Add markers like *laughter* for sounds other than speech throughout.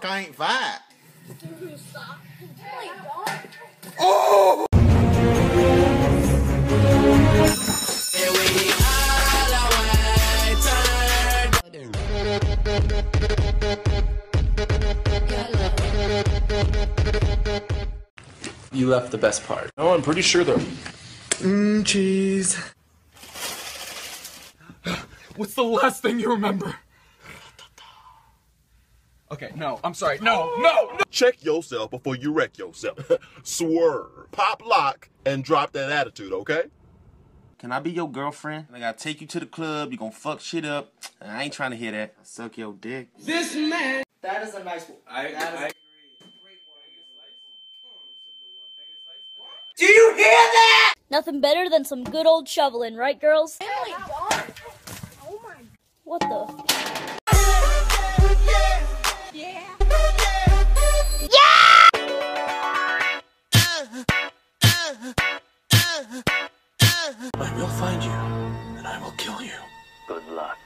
can't fight. Oh! You left the best part. Oh, I'm pretty sure they're. Mmm, cheese. *gasps* What's the last thing you remember? Okay, no, I'm sorry. No, no, no! Check yourself before you wreck yourself. *laughs* Swerve, pop lock, and drop that attitude, okay? Can I be your girlfriend? I gotta take you to the club. You gonna fuck shit up. I ain't trying to hear that. I suck your dick. This man. That is a nice one. I, That is I Do you hear that? Nothing better than some good old shoveling, right, girls? Oh my. What the? I will find you, and I will kill you. Good luck.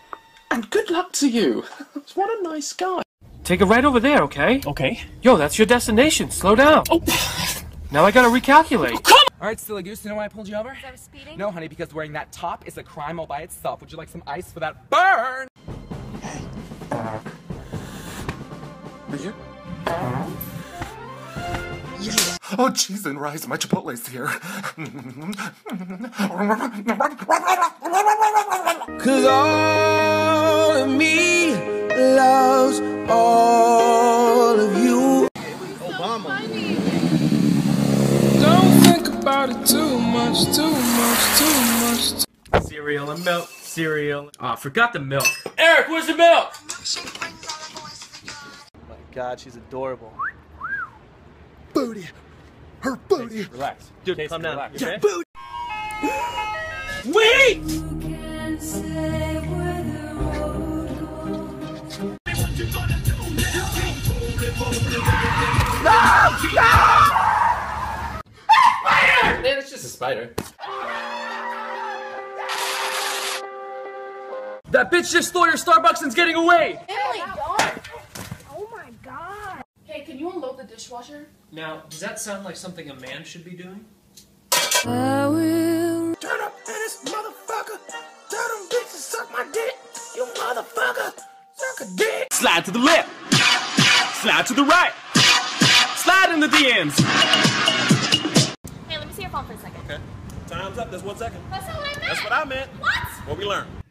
And good luck to you. *laughs* what a nice guy. Take it right over there, okay? Okay. Yo, that's your destination. Slow down. Oh. *laughs* Now I gotta recalculate. Oh, come! All right, Silly Goose, you know why I pulled you over? I was speeding. No, honey, because wearing that top is a crime all by itself. Would you like some ice for that burn? Uh, Oh, cheese and rice. My Chipotle's here. Cause all of me loves all of you. Don't think about it too much, too much, too much. Cereal and milk, cereal. Oh, I forgot the milk. Eric, where's the milk? my god, she's adorable. Booty. Her booty. Relax. Dude, Casey, calm down. relax. Okay? Booty. Wait! spider Man, it's just a spider. That bitch just stole your Starbucks and's getting away! Emily, don't. Oh my god. Hey, can you unload the dishwasher? Now, does that sound like something a man should be doing? Turn up in this motherfucker. Tell them bitches suck my dick. You motherfucker. Suck a dick. Slide to the left. Slide to the right. Slide in the DMs. Hey, let me see your phone for a second. Okay. Time's up. That's one second. That's not what I meant. That's what I meant. What? What we learned.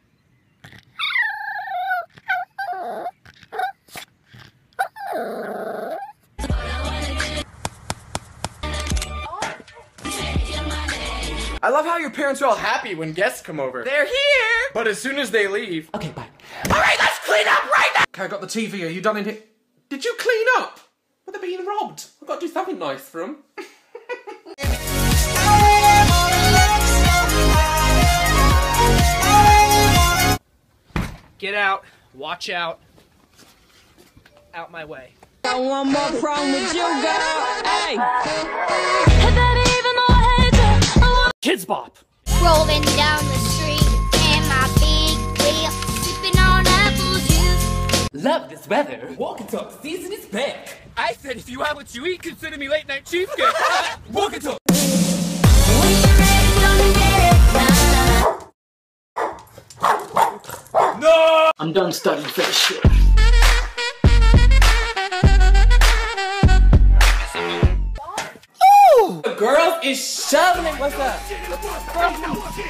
I love how your parents are all happy when guests come over. They're here! But as soon as they leave. Okay, bye. Alright, let's clean up right now! Okay, I got the TV. Are you done in here? Did you clean up? Well, they're being robbed. I've got to do something nice for them. *laughs* Get out. Watch out. Out my way. Got one more problem with you, girl. Hey. Kidz Bop! Rolling down the street in my big wheel, sipping on apple juice. Love this weather. Walk and talk season is back. I said if you have what you eat, consider me late night cheapskate. *laughs* Walk and talk. No! I'm done studying for this shit. The girls is shoveling. What's up?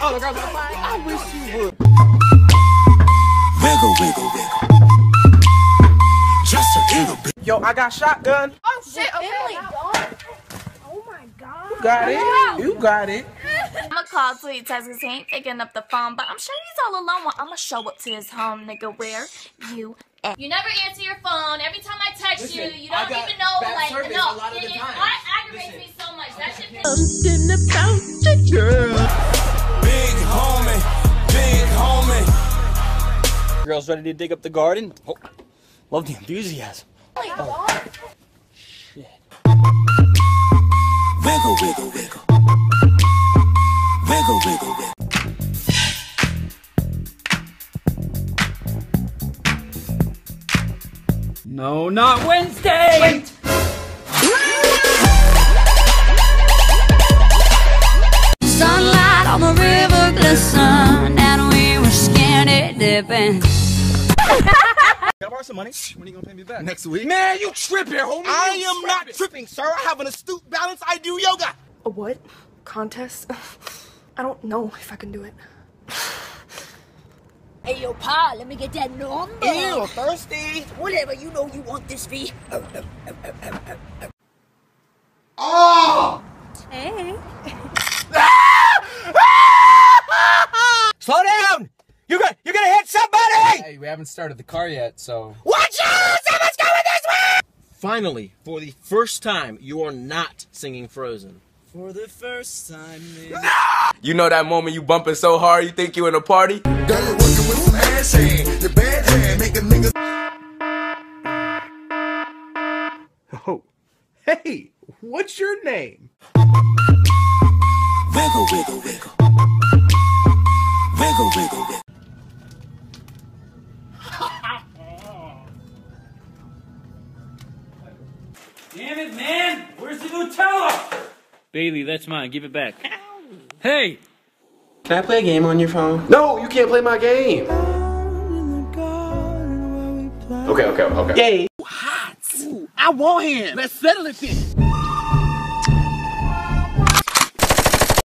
Oh, the girls are fine. I wish you would. Wiggle, wiggle, wiggle. Just a little bit. Yo, I got shotgun. Oh shit. Okay. Emily. Oh my god. You got it. You got it. I'ma call Sweet Tess cause he ain't picking up the phone, but I'm sure he's all alone. Well, I'ma show up to his home, nigga. Where you at? You never answer your phone. Every time I text Listen, you, you don't even know. Like, no, a lot of it, the it, time. that aggravates Listen. me Something about the girl. Big homie. Big homie. Girls ready to dig up the garden? Oh, love the enthusiasm. Shit. Wiggle, wiggle, wiggle. Wiggle, wiggle, wiggle. No, not Wednesday! Wait! River glisten, and we were skinny dipping. Can I borrow some money? When are you gonna pay me back? Next week. Man, you tripping, homie. I You am not tripping, sir. I have an astute balance. I do yoga. A what? Contest? *sighs* I don't know if I can do it. *sighs* Hey, yo, Pa, let me get that number. Ew, thirsty. Whatever, you know you want this fee. Oh! Hey. Slow down! You're gonna, you're gonna hit somebody! Hey, we haven't started the car yet, so. Watch out! Someone's coming this way! Finally, for the first time, you are not singing Frozen. For the first time in You know that moment you bumping so hard you think you in a party? Girl, you're working with some ass hand. Your bad hand make a nigga. Oh. Hey, what's your name? Wiggle, wiggle, wiggle. Wiggle, wiggle, wiggle. It, man! Where's the Nutella? Bailey, that's mine. Give it back. Hey! Can I play a game on your phone? No, you can't play my game. Okay, okay, okay. Yay! Hot. Ooh, I want him. Let's settle it then.